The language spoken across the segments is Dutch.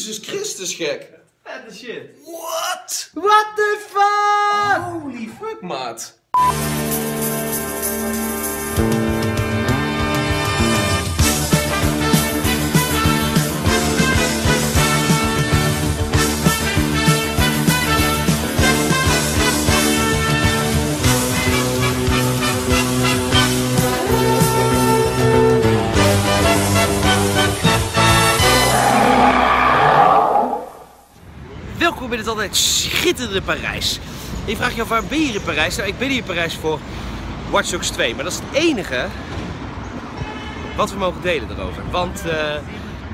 Jezus Christus, gek. Vette shit. What? What the fuck? Holy fuck, maat. Het schitterende Parijs. Je vraagt je af waar ben je in Parijs? Nou, ik ben hier in Parijs voor Watch Dogs 2. Maar dat is het enige wat we mogen delen erover. Want eh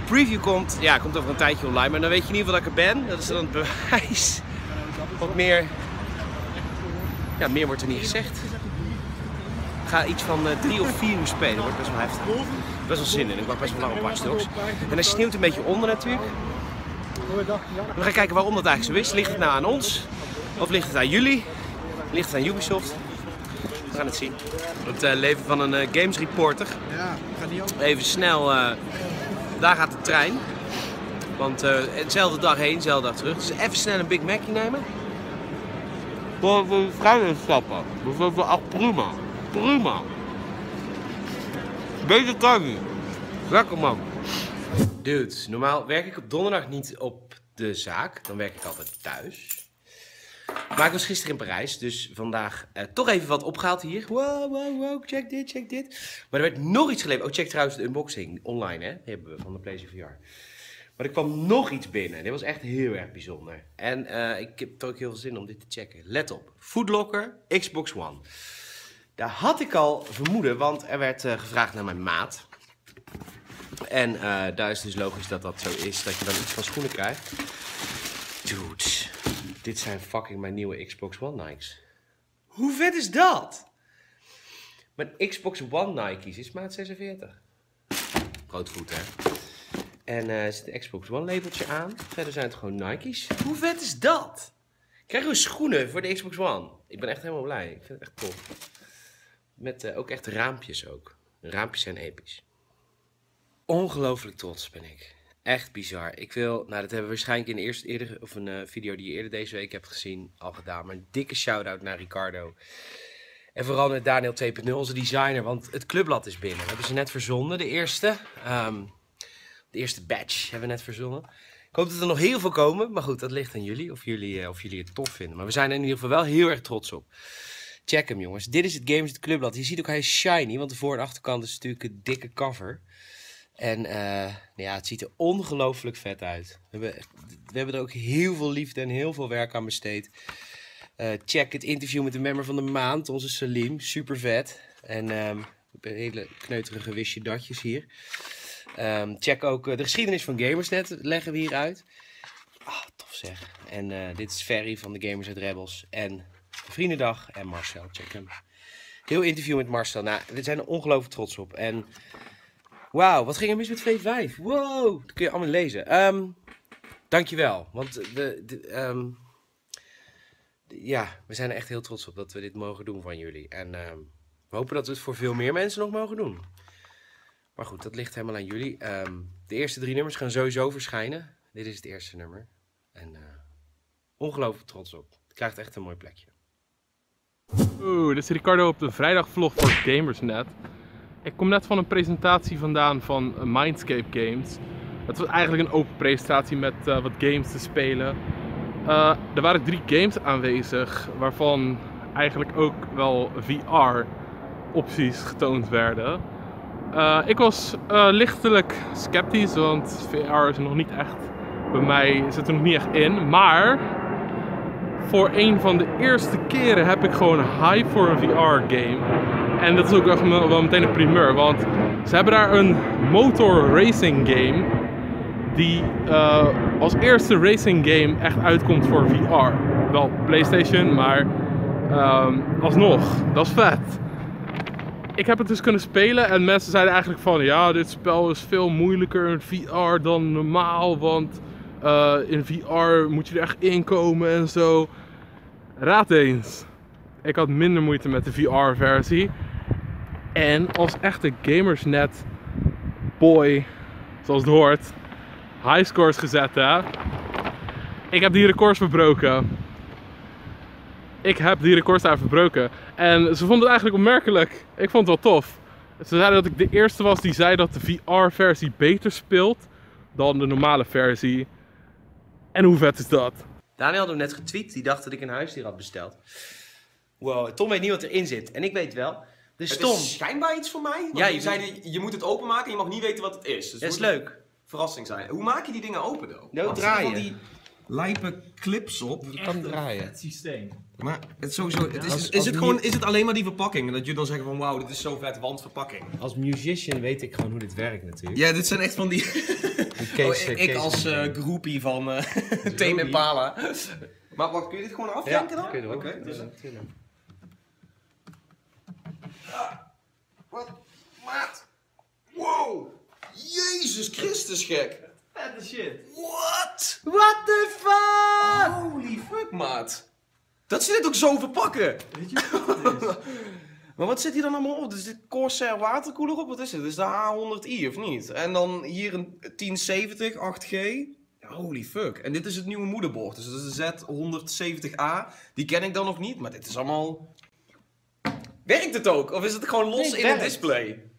preview komt, ja, komt over een tijdje online. Maar dan weet je in ieder geval dat ik er ben. Dat is dan het bewijs. Wat meer, ja, meer wordt er niet gezegd. Ik ga iets van eh, drie of vier uur spelen. Dat wordt best wel heftig. Best wel zin in. Ik wacht best wel lang op Watch Dogs. En hij sneeuwt een beetje onder natuurlijk. We gaan kijken waarom dat eigenlijk zo is. Ligt het nou aan ons? Of ligt het aan jullie? Ligt het aan Ubisoft? We gaan het zien. Het eh, leven van een eh, games reporter. Even snel, eh, daar gaat de trein. Want dezelfde dag heen, dezelfde dag terug. Dus even snel een Big Mackie nemen. Voor we vrij stappen. Dat is echt prima. Prima. Beter kan niet. Lekker man. Dude, normaal werk ik op donderdag niet op de zaak. Dan werk ik altijd thuis. Maar ik was gisteren in Parijs, dus vandaag eh, toch even wat opgehaald hier. Wow, wow, wow, check dit, check dit. Maar er werd nog iets geleverd. Oh, check trouwens de unboxing online, hè. Die hebben we van de PlayStation VR. Maar er kwam nog iets binnen. Dit was echt heel erg bijzonder. En eh, ik heb er ook heel veel zin om dit te checken. Let op. Foodlocker, Xbox One. Daar had ik al vermoeden, want er werd eh, gevraagd naar mijn maat. En eh, daar is dus logisch dat dat zo is, dat je dan iets van schoenen krijgt. Dude, dit zijn fucking mijn nieuwe Xbox One Nikes. Hoe vet is dat? Mijn Xbox One Nikes is maat 46. Groot voet, hè? En eh, er zit een Xbox One labeltje aan. Verder zijn het gewoon Nikes. Hoe vet is dat? Krijgen we schoenen voor de Xbox One? Ik ben echt helemaal blij. Ik vind het echt tof. Met eh, ook echt raampjes ook. Raampjes zijn episch. Ongelooflijk trots ben ik. Echt bizar. Ik wil, nou dat hebben we waarschijnlijk in de eerste eerder, of een eh, video die je eerder deze week hebt gezien, al gedaan. Maar een dikke shout-out naar Ricardo. En vooral naar Daniel 2.0, onze designer, want het clubblad is binnen. We hebben ze net verzonden, de eerste. Ehm, de eerste batch hebben we net verzonnen. Ik hoop dat er nog heel veel komen, maar goed, dat ligt aan jullie, of jullie, eh, of jullie het tof vinden. Maar we zijn er in ieder geval wel heel erg trots op. Check hem jongens. Dit is het Games het Clubblad. Je ziet ook hij is shiny, want de voor- en achterkant is natuurlijk een dikke cover. En eh, ja, het ziet er ongelooflijk vet uit. We hebben, we hebben er ook heel veel liefde en heel veel werk aan besteed. Eh, check het interview met de member van de maand, onze Salim. Super vet. En ehm, hele kneuterige wisje datjes hier. Ehm, check ook eh, de geschiedenis van Gamersnet, leggen we hier uit. Ah, tof zeg. En dit is Ferry van de Gamers uit Rebels. En Vriendendag en Marcel, check hem. Heel interview met Marcel. Nou, we zijn er ongelooflijk trots op. En wauw, wat ging er mis met V5? Wow, dat kun je allemaal lezen. Ehm dankjewel, want ehm, de- ja, we zijn er echt heel trots op dat we dit mogen doen van jullie. En ehm, we hopen dat we het voor veel meer mensen nog mogen doen. Maar goed, dat ligt helemaal aan jullie. De eerste drie nummers gaan sowieso verschijnen. Dit is het eerste nummer. En eh, ongelooflijk trots op. Het krijgt echt een mooi plekje. Oeh, dit is Ricardo op de vrijdagvlog voor Gamersnet. Ik kom net van een presentatie vandaan van Mindscape Games. Het was eigenlijk een open presentatie met eh, wat games te spelen. Eh, er waren drie games aanwezig, waarvan eigenlijk ook wel VR-opties getoond werden. Eh, ik was eh, lichtelijk sceptisch, want VR is nog niet echt bij mij, zit er nog niet echt in. Maar voor een van de eerste keren heb ik gewoon hype voor een VR-game. En dat is ook wel meteen een primeur, want ze hebben daar een motor racing game die eh, als eerste racing game echt uitkomt voor VR. Wel PlayStation, maar ehm, alsnog, dat is vet. Ik heb het dus kunnen spelen en mensen zeiden eigenlijk van ja, dit spel is veel moeilijker in VR dan normaal, want eh, in VR moet je er echt in komen en zo. Raad eens. Ik had minder moeite met de VR-versie. En als echte Gamersnet boy, zoals het hoort, high scores gezet, hè. Ik heb die records verbroken. Ik heb die records daar verbroken. En ze vonden het eigenlijk opmerkelijk. Ik vond het wel tof. Ze zeiden dat ik de eerste was die zei dat de VR-versie beter speelt dan de normale versie. En hoe vet is dat? Daniel had hem net getweet. Die dacht dat ik een huisdier had besteld. Wow, Tom weet niet wat erin zit. En ik weet wel. Dus Het Tom, is schijnbaar iets voor mij. Want Ja, ja, je je, zei, je moet het openmaken en je mag niet weten wat het is. Dus dat het is leuk. verrassing zijn. Hoe maak je die dingen open, though? Nou, draaien. die lijpe clips op. Je kan draaien. Het systeem. Maar het is sowieso... Het is, Als- is, als het gewoon, is het alleen maar die verpakking? Dat je dan zeggen van wauw, dit is zo vet, want verpakking. Als musician weet ik gewoon hoe dit werkt natuurlijk. Ja, dit zijn echt van die... Die Oh, ik, als eh groepie van eh Tame Impala. Maar wat, kun je dit gewoon Ja, afdenken dan? kun je er ook. Oké, dus- Tuurlijk. Wat? Maat! Wow! Jezus Christus gek! Vette shit. What? What the fuck? Holy fuck, maat! Dat ze dit ook zo verpakken! Weet je wat het is? Maar wat zit hier dan allemaal op? Dus dit Corsair waterkoeler op? Wat is dit? Dit is de A100i of niet? En dan hier een 1070 8G. Holy fuck. En dit is het nieuwe moederbord. Dus dat is de Z170A. Die ken ik dan nog niet, maar dit is allemaal... Werkt het ook? Of is het gewoon los Nee, het in het display?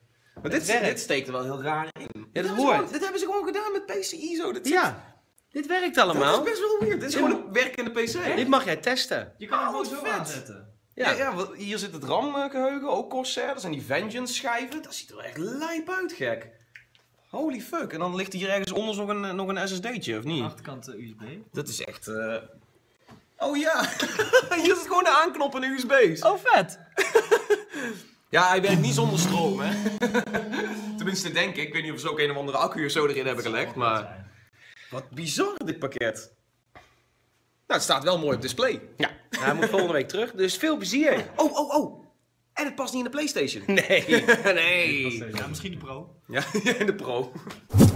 Maar dit, werkt. dit steekt er wel heel raar in. Ja, dat Dit hebben ze hoort. gewoon- Dit hebben ze gewoon gedaan met PCI zo. Dit zit- Ja, dit werkt Dat allemaal. is best wel weird. Dit is Ja. gewoon een werkende PC. Dit mag jij testen. Je kan hem Oh, gewoon zo aanzetten. Ja, Ja. ja, hier zit het RAM-geheugen, ook Corsair. Dat zijn die Vengeance schijven. Dat ziet er echt lijp uit, gek. Holy fuck. En dan ligt hier ergens onder nog een, nog een SSD'tje, of niet? Achterkant USB. Dat is echt... eh, Oh ja, hier zit gewoon de aanknop en USB's. Oh, vet. Ja, hij werkt niet zonder stroom, hè. Tenminste, denk ik. Ik weet niet of ze ook een of andere accu of zo erin hebben gelegd, maar... Wat bizar, dit pakket. Nou, het staat wel mooi op display. Ja, hij moet volgende week terug, dus veel plezier. Oh, oh, oh. En het past niet in de PlayStation. Nee. nee. Ja, misschien die Pro. Ja, in de pro.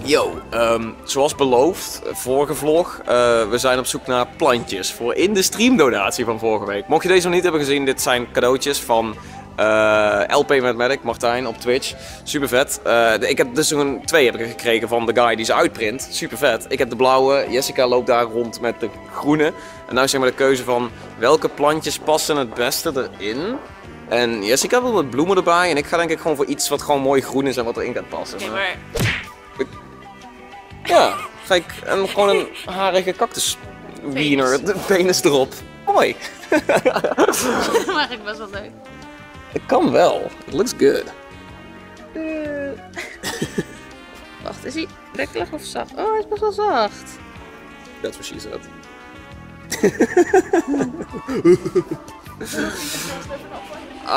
Yo, ehm, zoals beloofd, eh, vorige vlog, eh, we zijn op zoek naar plantjes voor in de streamdonatie van vorige week. Mocht je deze nog niet hebben gezien, dit zijn cadeautjes van eh, LP Mathematic, Martijn op Twitch. Super vet. Eh, ik heb dus een twee heb ik gekregen van de guy die ze uitprint. Super vet. Ik heb de blauwe, Jessica loopt daar rond met de groene. En nu zeg maar de keuze van welke plantjes passen het beste erin. En Jessica wil met bloemen erbij en ik ga denk ik gewoon voor iets wat gewoon mooi groen is en wat erin gaat passen. Oké, maar Ja, ga ik en gewoon een harige cactus wiener, de penis erop. Mooi. dat mag ik best wel leuk. Het kan wel. It looks good. Eh. Wacht, is hij lekker of zacht? Oh, hij is best wel zacht. That's what she said.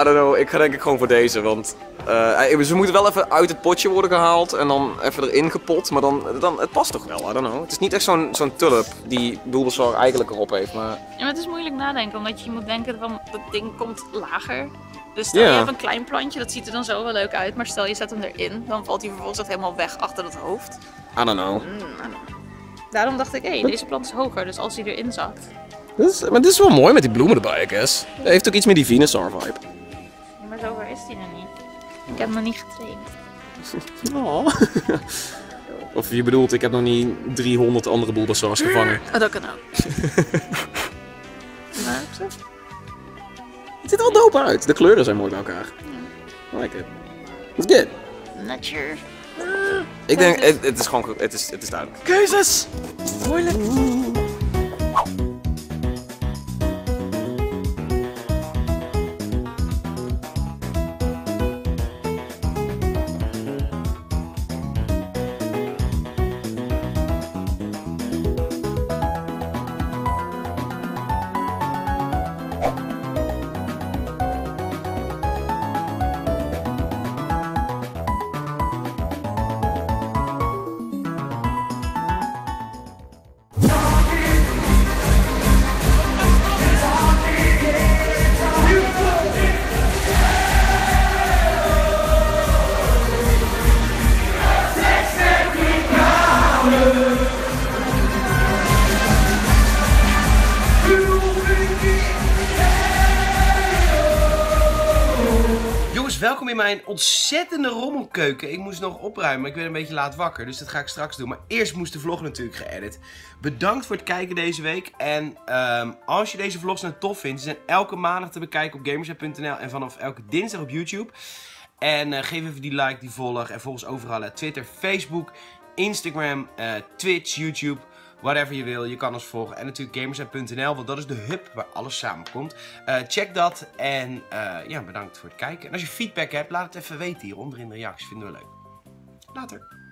I don't know, ik ga denk ik gewoon voor deze, want eh, ze moeten wel even uit het potje worden gehaald en dan even erin gepot, maar dan, dan het past toch wel, I don't know. Het is niet echt zo'n zo'n tulp die Bulbasaur eigenlijk erop heeft, maar Ja, maar het is moeilijk nadenken, omdat je moet denken van dat ding komt lager. Dus stel Ja. je hebt een klein plantje, dat ziet er dan zo wel leuk uit, maar stel je zet hem erin, dan valt hij vervolgens echt helemaal weg achter het hoofd. I don't know. Mm, I don't know. Daarom dacht ik, hé, deze plant is hoger, dus als hij erin zakt. Is, maar dit is wel mooi met die bloemen erbij, I guess. Hij heeft ook iets meer die Venusaur vibe. Ja, maar zover is hij nog niet. Ik heb hem nog niet getraind. Oh. of je bedoelt, ik heb nog niet 300 andere Bulbasaurs gevangen. Oh, dat kan ook. Het ziet er wel dope uit. De kleuren zijn mooi bij elkaar. I like it. It's good. Not sure. Ik denk, het, het is gewoon. Het is, het is duidelijk. Keuzes! Moeilijk. Welkom in mijn ontzettende rommelkeuken. Ik moest nog opruimen, ik ben een beetje laat wakker, dus dat ga ik straks doen. Maar eerst moest de vlog natuurlijk geëdit. Bedankt voor het kijken deze week. En ehm, als je deze vlogs nou tof vindt, ze zijn elke maandag te bekijken op gamersnet.nl en vanaf elke dinsdag op YouTube. En eh, geef even die like, die volg en volg ons overal. hè. Twitter, Facebook, Instagram, eh, Twitch, YouTube. Whatever je wil, je kan ons volgen. En natuurlijk gamersnet.nl, want dat is de hub waar alles samenkomt. Eh, check dat en eh, ja, bedankt voor het kijken. En als je feedback hebt, laat het even weten hieronder in de reacties. Vinden we leuk. Later.